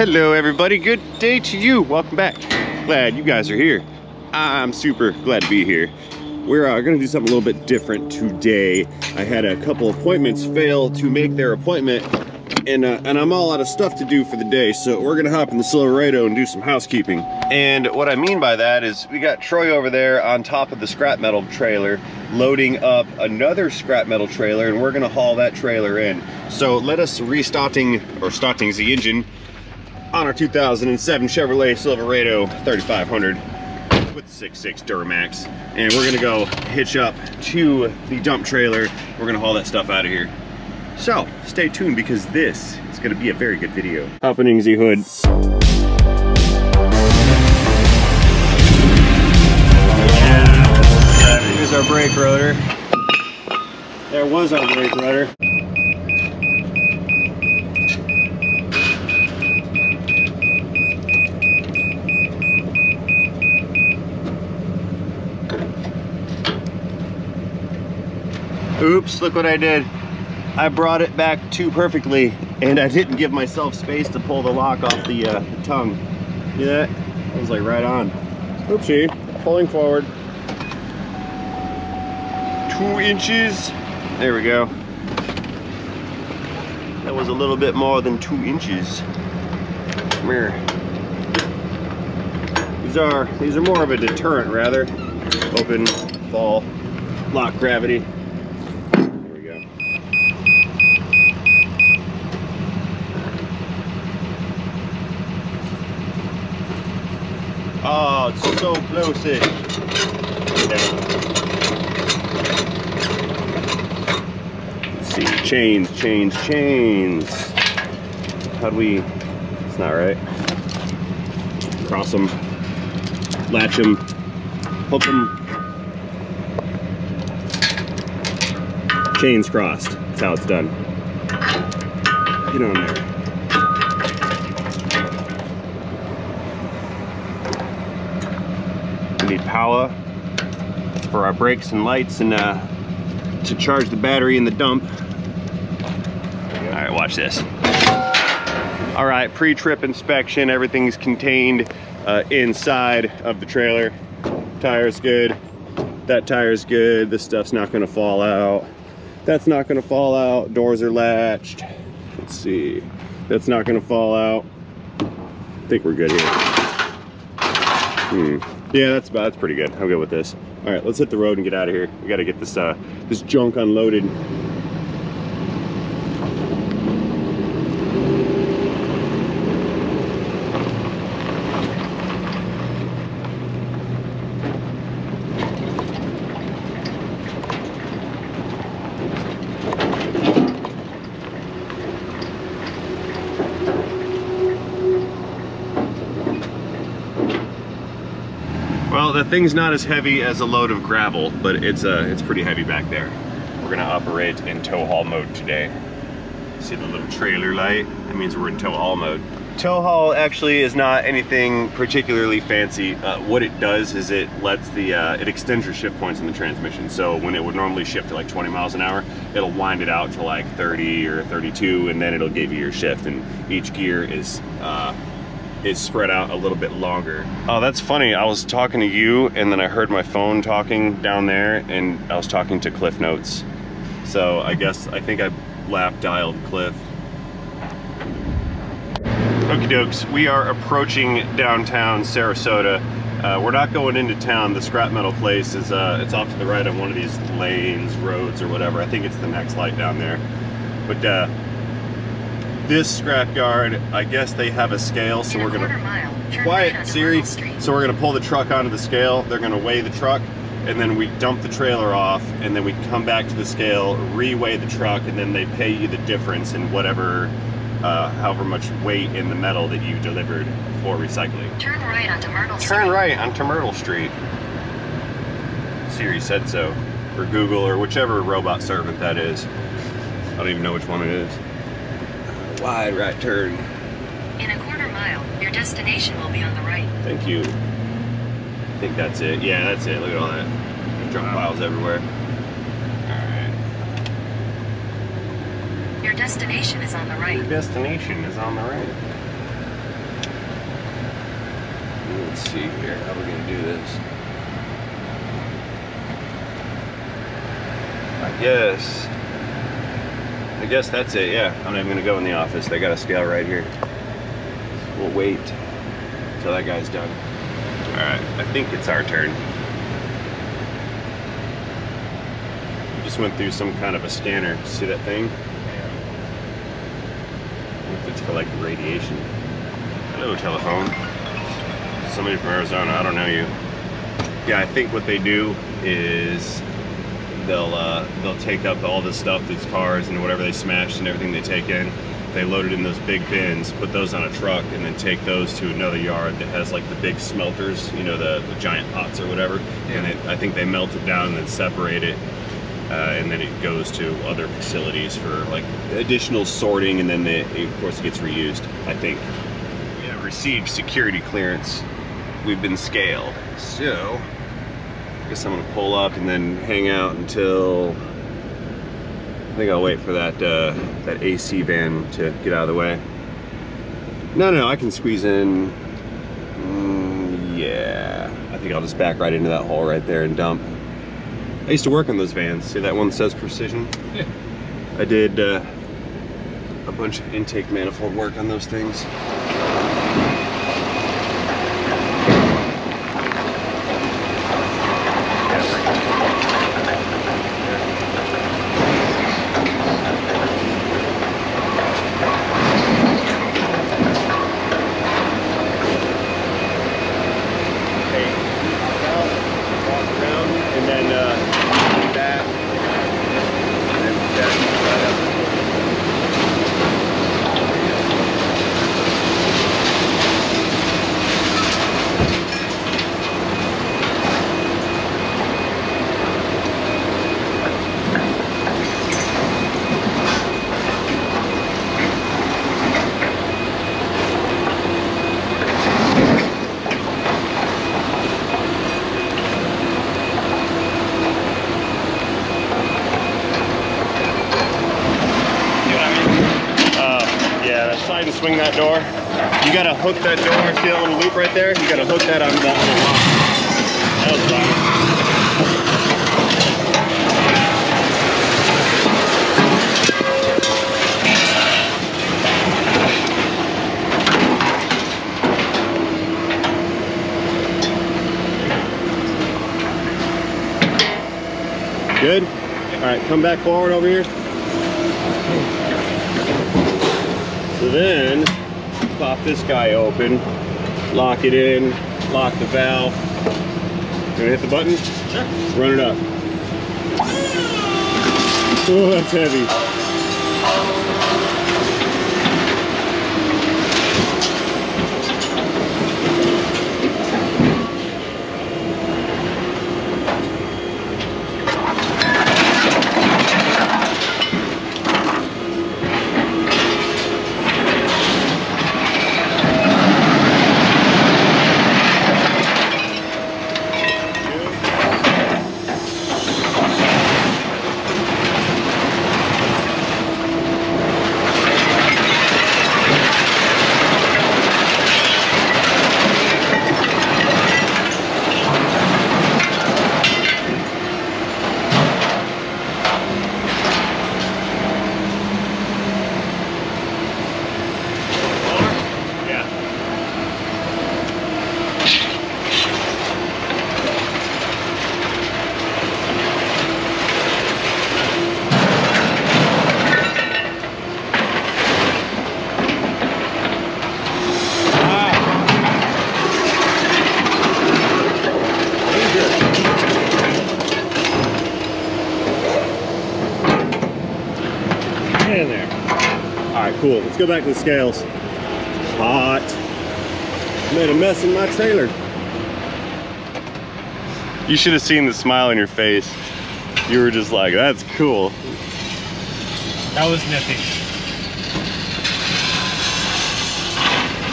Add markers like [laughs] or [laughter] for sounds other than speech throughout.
Hello everybody, good day to you. Welcome back. Glad you guys are here. I'm super glad to be here. We're uh, gonna do something a little bit different today. I had a couple appointments fail to make their appointment and, uh, and I'm all out of stuff to do for the day. So we're gonna hop in the Silverado and do some housekeeping. And what I mean by that is we got Troy over there on top of the scrap metal trailer loading up another scrap metal trailer and we're gonna haul that trailer in. So let us restarting or starting the engine on our 2007 Chevrolet Silverado 3500 with 6.6 Duramax. And we're gonna go hitch up to the dump trailer. We're gonna haul that stuff out of here. So stay tuned because this is gonna be a very good video. Opening the hood. Here's our brake rotor. There was our brake rotor. Oops, look what I did. I brought it back too perfectly and I didn't give myself space to pull the lock off the, uh, tongue. See that? That was like right on. Oopsie, pulling forward. Two inches. There we go. That was a little bit more than two inches. Come here. These are, these are more of a deterrent rather. Open, fall, lock gravity. There we go. Oh, it's so close in. Let's see, chains, chains, chains. How do we, it's not right. Cross them, latch them, hook them. Chains crossed, that's how it's done. Get on there. Need power for our brakes and lights and uh, to charge the battery in the dump. All right, watch this. All right, pre-trip inspection, everything's contained uh, inside of the trailer. Tire's good, that tire's good, this stuff's not gonna fall out. That's not gonna fall out, doors are latched. Let's see, that's not gonna fall out. I think we're good here. Hmm. Yeah, that's about, that's pretty good. I'm good with this. All right, let's hit the road and get out of here. We gotta get this, uh, this junk unloaded. The thing's not as heavy as a load of gravel, but it's uh, it's pretty heavy back there. We're gonna operate in tow haul mode today. See the little trailer light? That means we're in tow haul mode. Tow haul actually is not anything particularly fancy. Uh, what it does is it lets the, uh, it extends your shift points in the transmission. So when it would normally shift to like 20 miles an hour, it'll wind it out to like 30 or 32 and then it'll give you your shift. And each gear is uh, is spread out a little bit longer. Oh, that's funny. I was talking to you and then I heard my phone talking down there and I was talking to Cliff Notes. So I guess, I think I lap dialed Cliff. Okie dokes, we are approaching downtown Sarasota. Uh, we're not going into town. The scrap metal place is uh, it's off to the right on one of these lanes, roads, or whatever. I think it's the next light down there. But uh, this scrapyard, I guess they have a scale, so we're gonna mile, quiet Siri. So we're gonna pull the truck onto the scale. They're gonna weigh the truck, and then we dump the trailer off, and then we come back to the scale, re-weigh the truck, and then they pay you the difference in whatever, uh, however much weight in the metal that you delivered for recycling. Turn right onto Myrtle Street. Turn right onto Myrtle Street. Siri said so, or Google, or whichever robot servant that is. I don't even know which one it is. Wide right turn. In a quarter mile, your destination will be on the right. Thank you. I think that's it. Yeah, that's it. Look at all that. Junk piles everywhere. Alright. Your destination is on the right. Your destination is on the right. Let's see here. How are we gonna do this? I guess. Guess that's it. Yeah, I'm not even gonna go in the office. They got a scale right here. We'll wait till that guy's done. All right, I think it's our turn. We just went through some kind of a scanner. See that thing? If it's for like radiation. Hello, telephone. Somebody from Arizona. I don't know you. Yeah, I think what they do is they'll uh, they'll take up all the stuff, these cars and whatever they smashed and everything they take in. They load it in those big bins, put those on a truck, and then take those to another yard that has like the big smelters, you know, the, the giant pots or whatever. And it, I think they melt it down and then separate it, uh, and then it goes to other facilities for like additional sorting, and then they, of course it gets reused. I think. We have received security clearance. We've been scaled, so guess I'm gonna pull up and then hang out until I think I'll wait for that uh, that AC van to get out of the way. No, no, I can squeeze in. Mm, yeah, I think I'll just back right into that hole right there and dump. I used to work on those vans. See that one that says precision? Yeah. I did uh, a bunch of intake manifold work on those things. Hey, out, walk around, and then uh, that, and then that, right up. See what I mean? Uh, yeah, slide and swing that door. You gotta hook that door. See that little loop right there? You gotta hook that on that little lock. That was. Good? All right, come back forward over here. So then, pop this guy open, lock it in, lock the valve. Gonna hit the button? Sure. Run it up. Oh, that's heavy. Yeah. Get in there. All right, cool. Let's go back to the scales. Hot. Made a mess in my trailer. You should have seen the smile on your face. You were just like, that's cool. That was nippy.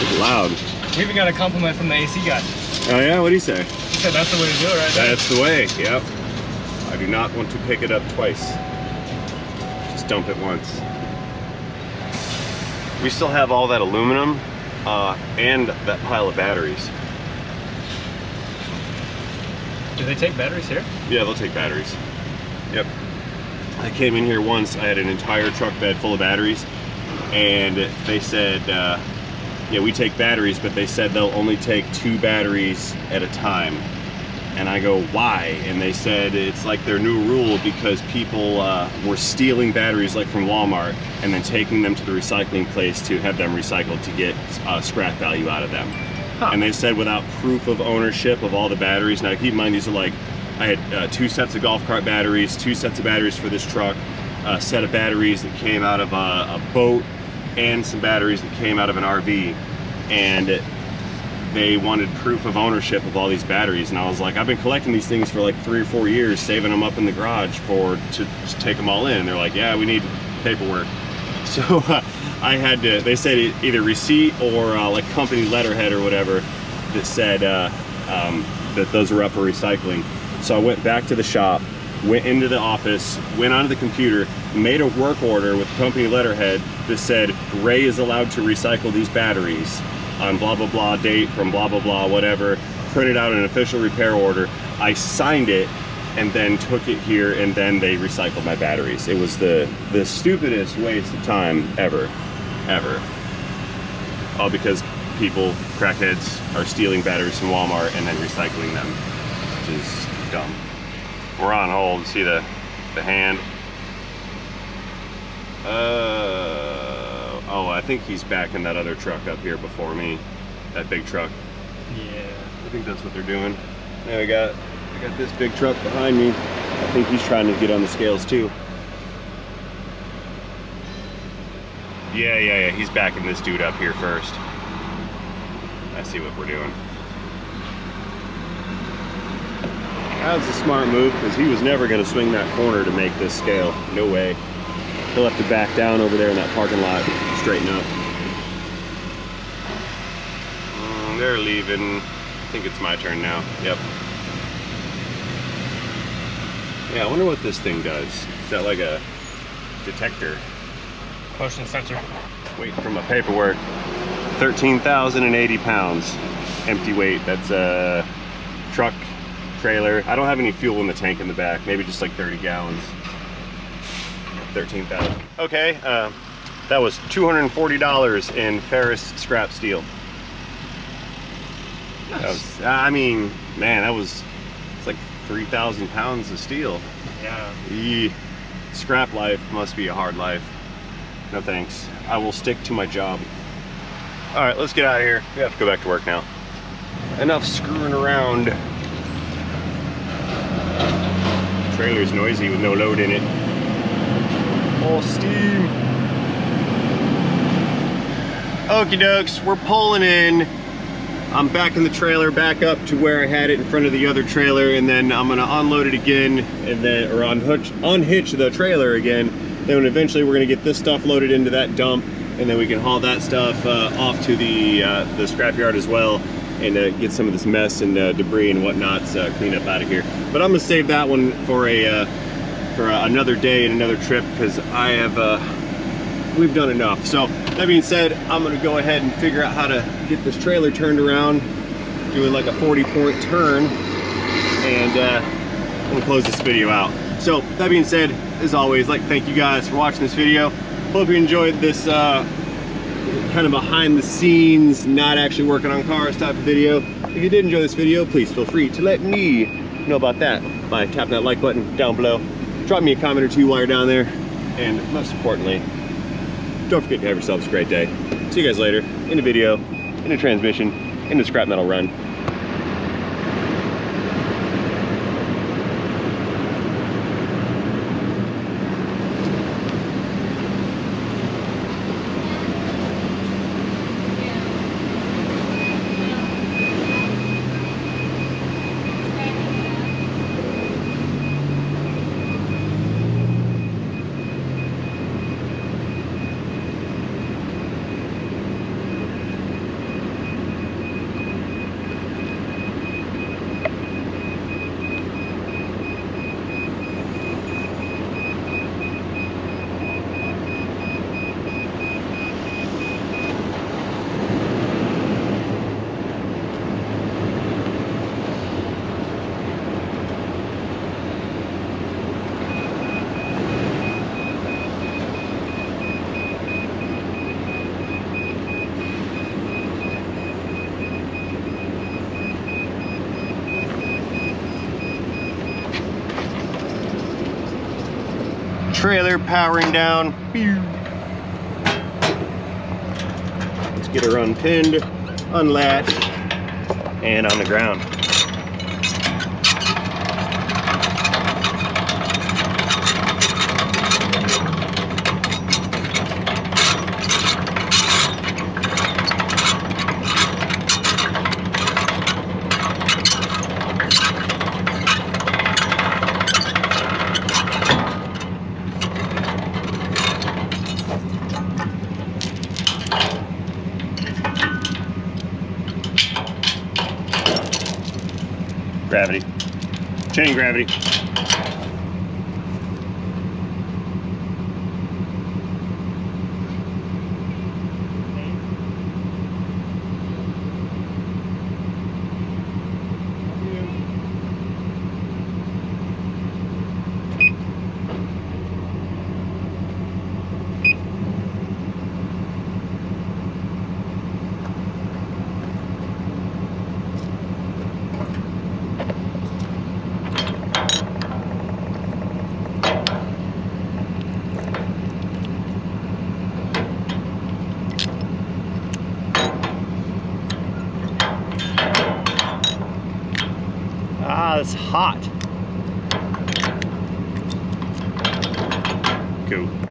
It's loud. We even got a compliment from the AC guy. Oh yeah, what do you say? He said that's the way to do it right there. That's the way, yep. I do not want to pick it up twice. Just dump it once we still have all that aluminum uh, and that pile of batteries. Do they take batteries here? Yeah, they'll take batteries. Yep. I came in here once, I had an entire truck bed full of batteries, and they said, uh, yeah, we take batteries, but they said they'll only take two batteries at a time. And I go, "Why?" And they said it's like their new rule because people uh, were stealing batteries like from Walmart and then taking them to the recycling place to have them recycled to get uh, scrap value out of them. Huh. And they said without proof of ownership of all the batteries. Now keep in mind these are like I had uh, two sets of golf cart batteries, two sets of batteries for this truck, a set of batteries that came out of a, a boat, and some batteries that came out of an RV. And they wanted proof of ownership of all these batteries. And I was like, I've been collecting these things for like three or four years, saving them up in the garage for to, to take them all in. And they're like, yeah, we need paperwork. [laughs] So uh, I had to, they said either receipt or uh, like company letterhead or whatever that said uh, um, that those are up for recycling. So I went back to the shop, went into the office, went onto the computer, made a work order with company letterhead that said Ray is allowed to recycle these batteries on blah blah blah date from blah blah blah whatever. Printed out an official repair order. I signed it and then took it here and then they recycled my batteries. It was the the stupidest waste of time ever, ever. All because people, crackheads, are stealing batteries from Walmart and then recycling them, which is dumb. We're on hold. See the the hand. Uh I think he's back in that other truck up here before me. That big truck. Yeah. I think that's what they're doing. Now we got I got this big truck behind me. I think he's trying to get on the scales too. Yeah, yeah, yeah. He's backing this dude up here first. I see what we're doing. That was a smart move because he was never going to swing that corner to make this scale. No way. He'll have to back down over there in that parking lot, straighten up. Mm, they're leaving. I think it's my turn now. Yep. Yeah, I wonder what this thing does. Is that like a detector? Motion sensor. Weight from my paperwork. 13,080 pounds. Empty weight. That's a truck, trailer. I don't have any fuel in the tank in the back. Maybe just like 30 gallons. 13,000. Okay, uh, that was $240 in ferrous scrap steel. That was, I mean, man, that was, it's like 3,000 pounds of steel. Yeah. Yee. Scrap life must be a hard life. No thanks. I will stick to my job. All right, let's get out of here. We have to go back to work now. Enough screwing around. Trailer's noisy with no load in it. Oh, steam. Okie dokes, we're pulling in. I'm back in the trailer, back up to where I had it in front of the other trailer, and then I'm gonna unload it again, and then or unhitch, unhitch the trailer again. Then eventually we're gonna get this stuff loaded into that dump, and then we can haul that stuff uh, off to the uh, the scrapyard as well, and uh, get some of this mess and uh, debris and whatnot uh, cleaned up out of here. But I'm gonna save that one for a uh, for another day and another trip because I have we've done enough. So that being said, I'm gonna go ahead and figure out how to get this trailer turned around, doing like a 40 point turn, and uh, gonna close this video out. So that being said, as always, like thank you guys for watching this video. Hope you enjoyed this uh, kind of behind the scenes, not actually working on cars type of video. If you did enjoy this video, please feel free to let me know about that by tapping that like button down below. Drop me a comment or two while you're down there. And most importantly, don't forget to have yourselves a great day. See you guys later in the video, in the transmission, in the scrap metal run. Trailer powering down. Let's get her unpinned, unlatched, and on the ground. Gravity. Chain gravity.